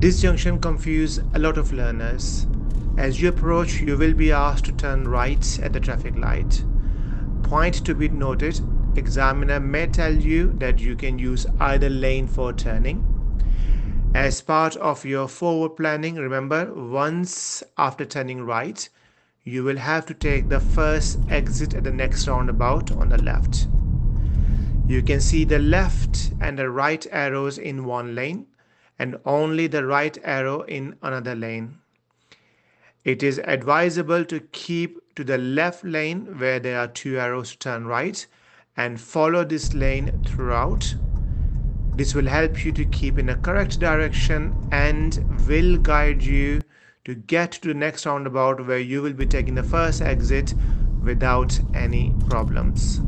This junction confuses a lot of learners. As you approach, you will be asked to turn right at the traffic light. Point to be noted, examiner may tell you that you can use either lane for turning. As part of your forward planning, remember once after turning right, you will have to take the first exit at the next roundabout on the left. You can see the left and the right arrows in one lane and only the right arrow in another lane. It is advisable to keep to the left lane where there are two arrows to turn right and follow this lane throughout. This will help you to keep in a correct direction and will guide you to get to the next roundabout where you will be taking the first exit without any problems.